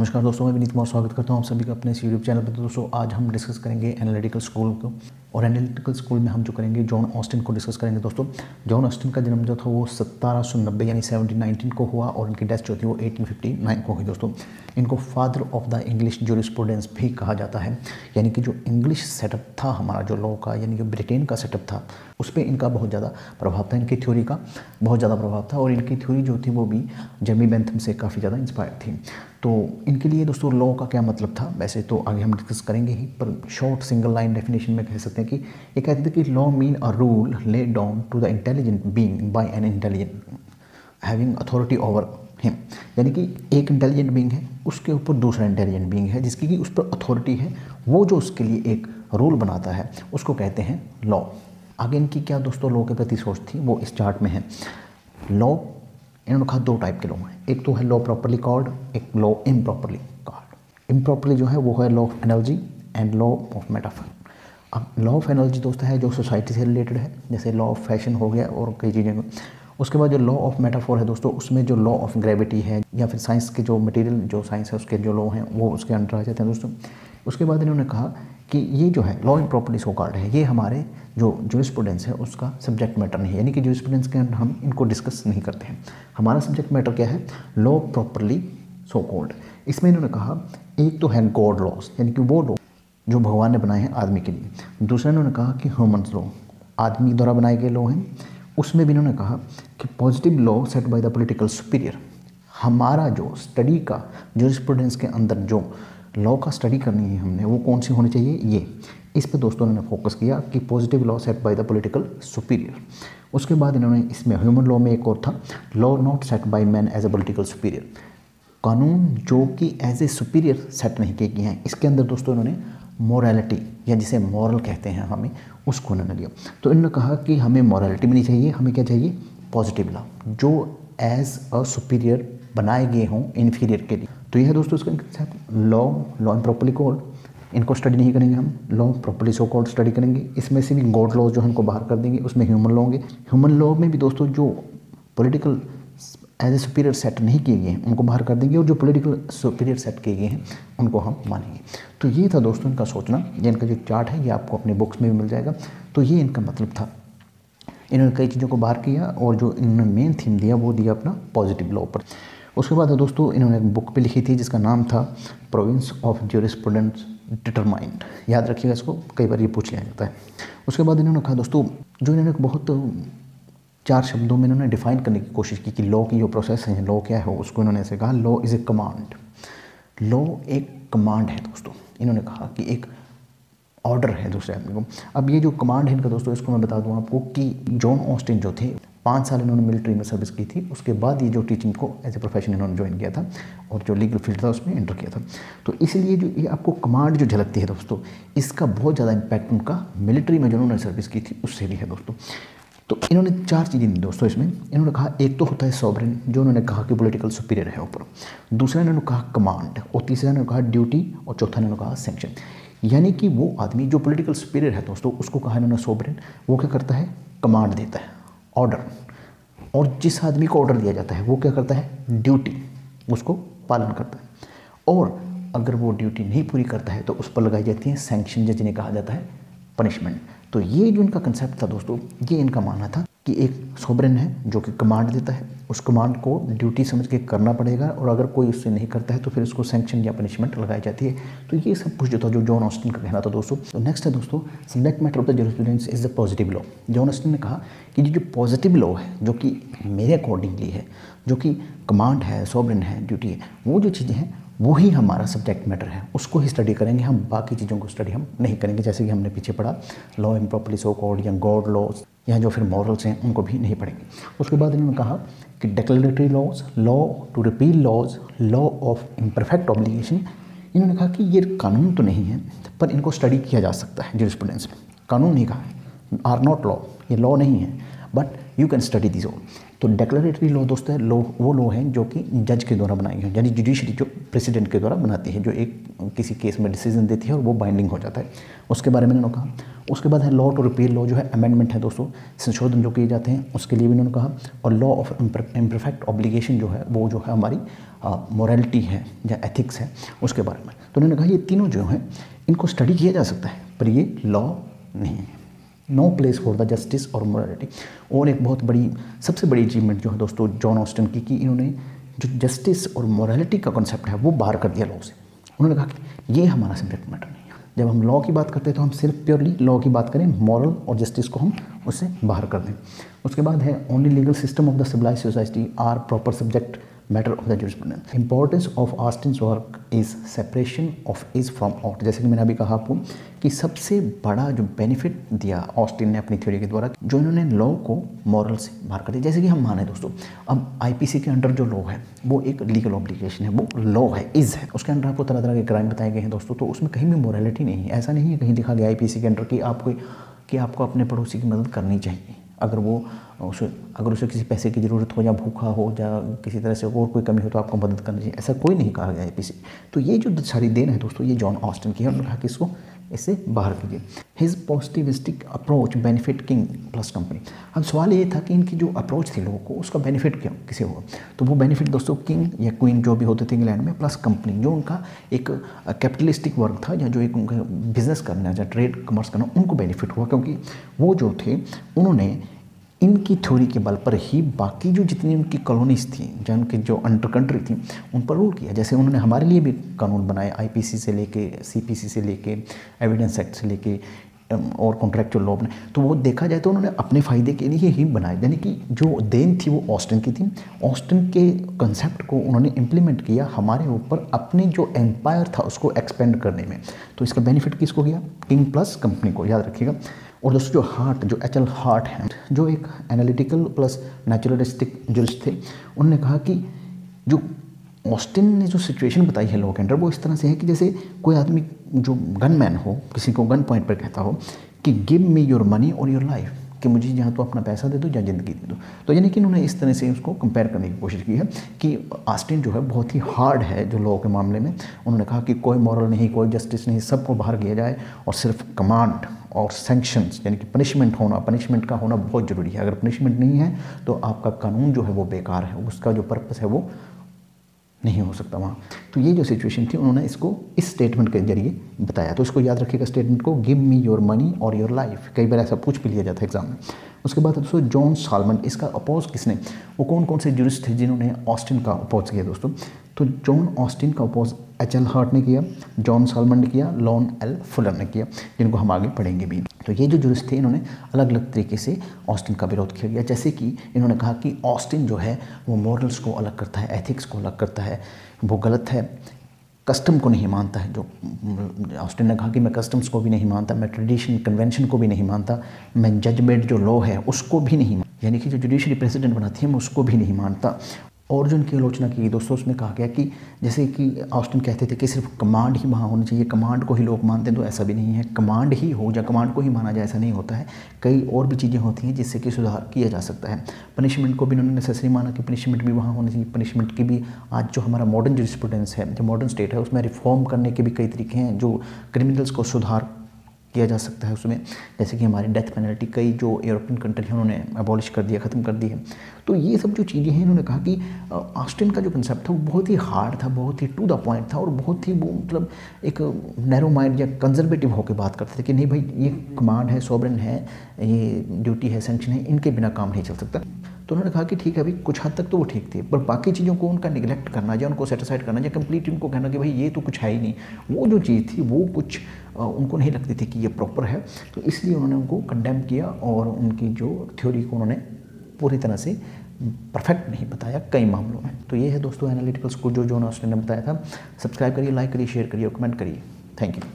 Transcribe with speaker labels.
Speaker 1: नमस्कार दोस्तों, मैं विनीत कुमार स्वागत करता हूँ आप सभी का अपने इस यूट्यूब चैनल पर। तो दोस्तों, आज हम डिस्कस करेंगे एनालिटिकल स्कूल को और एनालिटिकल स्कूल में हम जो करेंगे जॉन ऑस्टिन को डिस्कस करेंगे। दोस्तों जॉन ऑस्टिन का जन्म जो था वो सत्तारह सौ नब्बे यानी सेवनटीन नाइनटीन को हुआ और इनकी डेथ जो थी वो एटीन फिफ्टी नाइन को हुई। दोस्तों, इनको father of the English jurisprudence भी कहा जाता है। यानी कि जो इंग्लिश सेटअप था हमारा, जो लॉ का, यानी कि ब्रिटेन का सेटअप था, उस पर इनका बहुत ज़्यादा प्रभाव था, इनकी थ्योरी का बहुत ज़्यादा प्रभाव था और इनकी थ्योरी जो थी वो भी जर्मी बेंथम से काफ़ी ज़्यादा इंस्पायर थी। तो इनके लिए दोस्तों लॉ का क्या मतलब था? वैसे तो आगे हम डिस्कस करेंगे ही, पर शॉर्ट सिंगल लाइन डेफिनेशन में कह सकते हैं कि ये कहते थे कि law mean a rule lay down to the intelligent being by an intelligent having authority over him यानी कि एक इंटेलिजेंट बींग है, उसके ऊपर दूसरा इंटेलिजेंट बींग है, जिसकी कि उस पर अथॉरिटी है, वो जो उसके लिए एक रूल बनाता है, उसको कहते हैं लॉ आगे इनकी क्या दोस्तों लॉ के प्रति सोच थी? वो इस चार्ट में है. लॉ इन्होंने कहा दो टाइप के लॉ हैं। एक तो है लॉ प्रॉपरली कॉल्ड एक लॉ इम्प्रॉपरली कॉल्ड इम्प्रॉपरली जो है, वो है law of energy and law of metaphor अब लॉ ऑफ़ एनर्जी दोस्त है, जो सोसाइटी से रिलेटेड है, जैसे लॉ ऑफ़ फ़ैशन हो गया और कई चीज़ें उसके बाद जो लॉ ऑफ़ मेटाफोर है दोस्तों, उसमें जो लॉ ऑफ़ ग्रेविटी है, या फिर साइंस के जो मटेरियल जो साइंस है, उसके जो लॉ हैं, वो उसके अंडर आ जाते हैं दोस्तों। उसके बाद इन्होंने कहा कि ये जो है law and property so card है, ये हमारे जो जूरिस्प्रूडेंस है, उसका सब्जेक्ट मैटर नहीं है। यानी कि जूरिस्प्रूडेंस के अंदर हम इनको डिस्कस नहीं करते हैं। हमारा सब्जेक्ट मैटर क्या है? लॉ प्रॉपरली सो कॉल्ड इसमें इन्होंने कहा, एक तो है गॉड लॉस यानी कि वो लॉ जो भगवान ने बनाए हैं आदमी के लिए। दूसरा इन्होंने कहा कि ह्यूमन्स लॉ आदमी द्वारा बनाए गए लॉ हैं। उसमें भी इन्होंने कहा कि positive law set by the political superior हमारा जो स्टडी का जूरिस्प्रूडेंस के अंदर जो लॉ का स्टडी करनी है हमने, वो कौन सी होनी चाहिए? ये। इस पर दोस्तों ने फोकस किया कि positive law set by the political superior उसके बाद इन्होंने इसमें ह्यूमन लॉ में एक और था law not set by man as a political superior कानून जो कि एज ए सुपीरियर सेट नहीं किए गए हैं, इसके अंदर दोस्तों इन्होंने मोरालिटी या जिसे मॉरल कहते हैं हमें, उसको उन्होंने लिया। तो इन्होंने कहा कि हमें मॉरलिटी भी नहीं चाहिए, हमें क्या चाहिए? पॉजिटिव लॉ जो एज अ सुपीरियर बनाए गए हों इन्फीरियर के लिए। तो यह है दोस्तों इसका साथ law law and properly code इनको स्टडी नहीं करेंगे हम. Law properly so code study करेंगे. इसमें से भी गॉड लॉ जो है उनको बाहर कर देंगे. उसमें ह्यूमन लॉ होंगे. ह्यूमन लॉ में भी दोस्तों जो political as a superior set नहीं किए गए हैं, उनको बाहर कर देंगे और जो पॉलिटिकल सुपीरियर सेट किए गए हैं, उनको हम मानेंगे। तो ये था दोस्तों इनका सोचना. ये इनका जो चार्ट है, ये आपको अपने बुक्स में भी मिल जाएगा. तो ये इनका मतलब था। इन्होंने कई चीज़ों को बाहर किया और जो इन्होंने मेन थीम दिया, वो दिया अपना पॉजिटिव लॉ पर। उसके बाद दोस्तों इन्होंने एक बुक भी लिखी थी जिसका नाम था प्रोविंस ऑफ़ ज्यूरिस्प्रूडेंस डिटरमाइंड याद रखिएगा इसको, कई बार ये पूछ लिया जाता है। उसके बाद इन्होंने कहा, दोस्तों, जो इन्होंने बहुत चार शब्दों में इन्होंने डिफाइन करने की कोशिश की कि लॉ की जो प्रोसेस है लॉ क्या है, उसको इन्होंने ऐसे कहा law is a command law एक कमांड है दोस्तों। इन्होंने कहा कि एक ऑर्डर है दूसरे आदमी को। अब ये जो कमांड है इनका दोस्तों, इसको मैं बता दूँ आपको कि जॉन ऑस्टिन जो थे पाँच साल इन्होंने मिलिट्री में सर्विस की थी। उसके बाद ये जो टीचिंग को एज ए प्रोफेशन इन्होंने ज्वाइन किया था और जो लीगल फ़ील्ड था उसमें एंटर किया था। तो इसलिए जो ये आपको कमांड जो झलकती है दोस्तों, इसका बहुत ज़्यादा इम्पैक्ट उनका मिलिट्री में जो उन्होंने सर्विस की थी, उससे भी है दोस्तों। तो इन्होंने चार चीज़ें दी दोस्तों इसमें। इन्होंने कहा, एक तो होता है सॉवरिन जो उन्होंने कहा कि पॉलिटिकल सुपीरियर है ऊपर। दूसरा इन्होंने कहा कमांड और तीसरा इन्होंने कहा ड्यूटी और चौथा इन्होंने कहा सेंक्शन यानी कि वो आदमी जो पॉलिटिकल सुपीरियर है दोस्तों, उसको कहा इन्होंने सोवरिन वो क्या करता है? कमांड देता है। ऑर्डर। और जिस आदमी को ऑर्डर दिया जाता है, वो क्या करता है? ड्यूटी। उसको पालन करता है। और अगर वो ड्यूटी नहीं पूरी करता है तो उस पर लगाई जाती है सैंक्शन जिन्हें कहा जाता है पनिशमेंट तो ये जो इनका कंसेप्ट था दोस्तों, ये इनका मानना था कि एक सोबरन है जो कि कमांड देता है, उस कमांड को ड्यूटी समझ के करना पड़ेगा और अगर कोई उससे नहीं करता है तो फिर उसको सैंक्शन या पनिशमेंट लगाई जाती है। तो ये सब कुछ जो था, जो जॉन ऑस्टिन का कहना था दोस्तों। तो नेक्स्ट है दोस्तों subject matter of the jurisprudence is the positive law John Austin ने कहा कि ये जो पॉजिटिव लॉ है, जो कि मेरे अकॉर्डिंगली है, जो कि कमांड है सोबरन है ड्यूटी है, वो जो चीज़ें हैं वही हमारा सब्जेक्ट मैटर है। उसको ही स्टडी करेंगे हम, बाकी चीज़ों को स्टडी हम नहीं करेंगे, जैसे कि हमने पीछे पढ़ा law in properly so code या गॉड लॉज या जो फिर मॉरल्स हैं, उनको भी नहीं पढ़ेंगे। उसके बाद इन्होंने कहा कि declaratory laws law to repeal laws law of imperfect obligation इन्होंने कहा कि ये कानून तो नहीं है, पर इनको स्टडी किया जा सकता है जो में। कानून नहीं कहा आर नॉट लॉ ये लॉ नहीं है। But you can study this all तो डेक्लरेटरी लॉ दोस्तों लॉ वो लॉ हैं जो कि जज के द्वारा बनाई गई यानी जुडिशरी जो प्रेसिडेंट के द्वारा बनाती है, जो एक, किसी केस में डिसीज़न देती है और वो बाइंडिंग हो जाता है। उसके बारे में इन्होंने कहा। उसके बाद है लॉ टू रिपेयर लॉ जो है अमेंडमेंट है दोस्तों, संशोधन जो किए जाते हैं, उसके लिए भी इन्होंने कहा। और लॉ ऑफ़ इम्परफेक्ट ऑब्लिगेशन जो है, वो जो है हमारी मोरलिटी है, या एथिक्स है, उसके बारे में। तो उन्होंने कहा, ये तीनों जो हैं, इनको स्टडी किया जा सकता है, पर ये लॉ नहीं है। No place for the justice और मोरालिटी और एक बहुत बड़ी, सबसे बड़ी अचीवमेंट जो है दोस्तों जॉन ऑस्टन की कि इन्होंने जो जस्टिस और मोरालिटी का कॉन्सेप्ट है, वो बाहर कर दिया लॉ से। उन्होंने कहा कि ये हमारा सब्जेक्ट मैटर नहीं है। जब हम लॉ की बात करते हैं तो हम सिर्फ़ प्योरली लॉ की बात करें मॉरल और जस्टिस को हम उससे बाहर कर दें। उसके बाद है only legal system of the civilise society are proper subject matter of the jurisprudence importance of Austin's work is separation of is from out जैसे कि मैंने अभी कहा आपको कि सबसे बड़ा जो बेनिफिट दिया ऑस्टिन ने अपनी थ्योरी के द्वारा, जो इन्होंने लॉ को मॉरल से बाहर कर दिया। जैसे कि हम माने दोस्तों, अब आईपीसी के अंडर जो लॉ है, वो एक लीगल ऑब्लिगेशन है, वो लॉ है इज़ है। उसके अंडर आपको तरह तरह के क्राइम बताए गए हैं दोस्तों तो उसमें कहीं भी मॉरलिटी नहीं है। ऐसा नहीं है कहीं लिखा गया आईपीसी के अंडर कि आपको कि आपको अपने पड़ोसी की मदद करनी चाहिए। अगर वो, उसे, अगर उसे किसी पैसे की ज़रूरत हो या भूखा हो या किसी तरह से और कोई कमी हो तो आपको मदद करनी चाहिए। ऐसा कोई नहीं कहा गया है पीछे तो ये जो सारी देन है दोस्तों, ये जॉन ऑस्टन की है उन्होंने कहा कि इसको इससे बाहर कीजिए। His positivistic approach benefit king plus company अब सवाल ये था कि इनकी जो अप्रोच थी लोगों को, उसका बेनिफिट क्यों, किसे हुआ? तो वो बेनिफिट दोस्तों किंग या क्वीन जो भी होते थे इंग्लैंड में प्लस कंपनी जो उनका एक कैपिटलिस्टिक वर्क था या जो एक उनका बिज़नेस करना या ट्रेड कमर्स करना, उनको बेनिफिट हुआ क्योंकि वो जो थे, उन्होंने इनकी थ्योरी के बल पर ही बाकी जो जितनी उनकी कॉलोनीज थी, जो उनकी जो अंडर कंट्री थी, उन पर रूल किया। जैसे उन्होंने हमारे लिए भी कानून बनाए आईपीसी से लेके सीपीसी से लेके एविडेंस एक्ट से लेके और कॉन्ट्रेक्चुअल लॉ बनाए। तो वो देखा जाए तो उन्होंने अपने फ़ायदे के लिए ही बनाए। यानी कि जो देन थी वो ऑस्टन की थी। ऑस्टन के कंसेप्ट को उन्होंने इम्प्लीमेंट किया हमारे ऊपर अपने जो एम्पायर था उसको एक्सपेंड करने में। तो इसका बेनिफिट किसको गया? किंग प्लस कंपनी को, याद रखिएगा। और दोस्तों, जो हार्ट जो एच एल हार्ट हैं, जो एक एनालिटिकल प्लस नेचुरलिस्टिक जुरिस्ट थे उन्होंने कहा कि जो ऑस्टिन ने जो सिचुएशन बताई है लॉ के अंडर वो इस तरह से है कि जैसे कोई आदमी जो गन मैन हो, किसी को गन पॉइंट पर कहता हो कि गिव मी योर मनी और योर लाइफ कि मुझे यहाँ तो अपना पैसा दे दो या ज़िंदगी दे दो। तो यानी कि उन्होंने इस तरह से उसको कंपेयर करने की कोशिश की है कि आस्टिन जो है बहुत ही हार्ड है जो लॉ के मामले में। उन्होंने कहा कि कोई मॉरल नहीं, कोई जस्टिस नहीं, सबको बाहर किया जाए और सिर्फ़ कमांड और सेंक्शंस यानी कि पनिशमेंट होना पनिशमेंट का होना बहुत ज़रूरी है। अगर पनिशमेंट नहीं है तो आपका कानून जो है वो बेकार है, उसका जो पर्पस है वो नहीं हो सकता वहाँ। तो ये जो सिचुएशन थी, उन्होंने इसको इस स्टेटमेंट के ज़रिए बताया। तो इसको याद रखिएगा स्टेटमेंट को गिव मी योर मनी और योर लाइफ कई बार ऐसा पूछ भी लिया जाता है एग्ज़ाम में। उसके बाद दोस्तों जॉन सालमन इसका अपोज किसने? वो कौन कौन से जुरिस्ट थे जिन्होंने ऑस्टिन का अपोज किया दोस्तों? तो जॉन ऑस्टिन का अपोज एच एल हार्ट ने किया जॉन सालमन ने किया लॉन एल फुलर ने किया, जिनको हम आगे पढ़ेंगे भी। तो ये जो जुरिस्ट थे, इन्होंने अलग अलग तरीके से ऑस्टिन का विरोध किया गया। जैसे कि इन्होंने कहा कि ऑस्टिन जो है, वो मॉरल्स को अलग करता है एथिक्स को अलग करता है, वो गलत है कस्टम को नहीं मानता है। जो ऑस्टिन ने कहा कि मैं कस्टम्स को भी नहीं मानता, मैं ट्रेडिशन कन्वेंशन को भी नहीं मानता, मैं जजमेंट जो लॉ है, उसको भी नहीं यानी कि जो जुडिशरी प्रेसिडेंट बनाती है, मैं उसको भी नहीं मानता। और जो उनकी आलोचना की दोस्तों, उसमें कहा गया कि जैसे कि ऑस्टिन कहते थे कि सिर्फ़ कमांड ही वहाँ होनी चाहिए कमांड को ही लोग मानते हैं तो ऐसा भी नहीं है। कमांड ही हो या कमांड को ही माना जाए, ऐसा नहीं होता है। कई और भी चीज़ें होती हैं जिससे कि सुधार किया जा सकता है। पनिशमेंट को भी उन्होंने नेसेसरी माना कि पनिशमेंट भी वहाँ होनी चाहिए। पनिशमेंट की भी आज जो हमारा मॉडर्न जो है, जो मॉडर्न स्टेट है, उसमें रिफॉर्म करने के भी कई तरीके हैं, जो क्रिमिनल्स को सुधार किया जा सकता है उसमें। जैसे कि हमारी डेथ पेनल्टी कई जो यूरोपियन कंट्री हैं, उन्होंने अबॉलिश कर दिया, ख़त्म कर दी है। तो ये सब जो चीज़ें हैं इन्होंने कहा कि ऑस्टिन का जो कंसेप्ट था, वो बहुत ही हार्ड था, बहुत ही टू द पॉइंट था और बहुत ही वो मतलब एक नैरो माइंड या कंजर्वेटिव होकर बात करते थे कि नहीं भाई, ये कमांड है सॉबरन है, ये ड्यूटी है सेंक्शन है, इनके बिना काम नहीं चल सकता। तो उन्होंने कहा कि ठीक है भाई, कुछ हद तक तो वो ठीक थे, पर बाकी चीज़ों को उनका निगलेक्ट करना या उनको सेटिसाइड करना या कंप्लीट उनको कहना कि भाई ये तो कुछ है ही नहीं, वो जो चीज़ थी, वो कुछ उनको नहीं लगती थी कि ये प्रॉपर है। तो इसलिए उन्होंने उनको कंडेम किया और उनकी जो थ्योरी को उन्होंने पूरी तरह से परफेक्ट नहीं बताया कई मामलों में। तो ये है दोस्तों एनालिटिकल स्कूल जो जो ने बताया था। सब्सक्राइब करिए लाइक करिए शेयर करिए और कमेंट करिए। Thank you